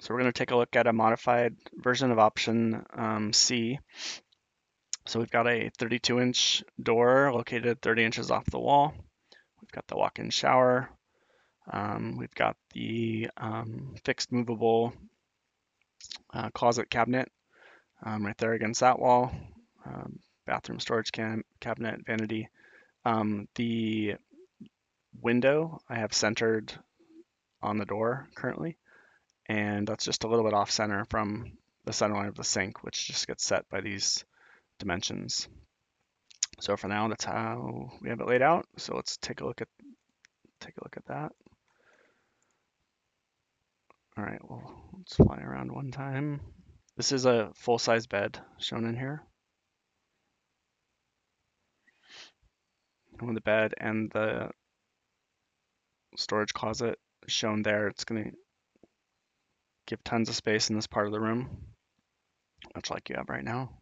So we're going to take a look at a modified version of option um, C. So we've got a 32 inch door located 30 inches off the wall. We've got the walk-in shower. Um, we've got the um, fixed movable uh, closet cabinet um, right there against that wall. Um, bathroom storage cabinet, vanity. Um, the window I have centered on the door currently and that's just a little bit off center from the center line of the sink, which just gets set by these dimensions. So for now, that's how we have it laid out. So let's take a look at take a look at that. All right, well, let's fly around one time. This is a full-size bed shown in here. With the bed and the storage closet shown there, it's going to give tons of space in this part of the room, much like you have right now.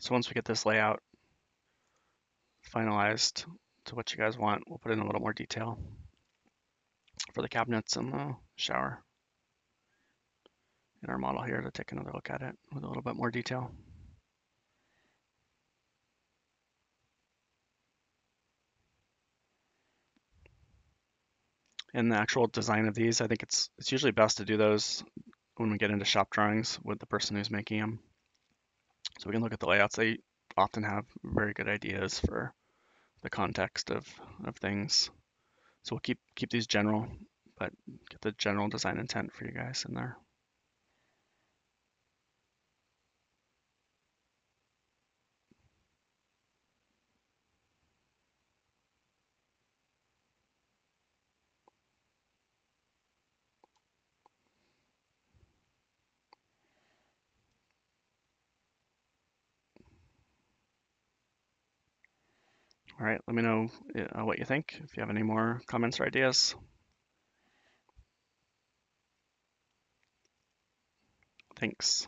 So once we get this layout finalized to what you guys want, we'll put in a little more detail for the cabinets and the shower in our model here to take another look at it with a little bit more detail. In the actual design of these, I think it's it's usually best to do those when we get into shop drawings with the person who's making them. So we can look at the layouts. They often have very good ideas for the context of, of things. So we'll keep keep these general, but get the general design intent for you guys in there. All right, let me know uh, what you think, if you have any more comments or ideas. Thanks.